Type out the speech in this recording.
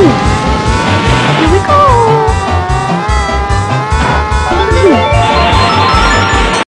Ooh.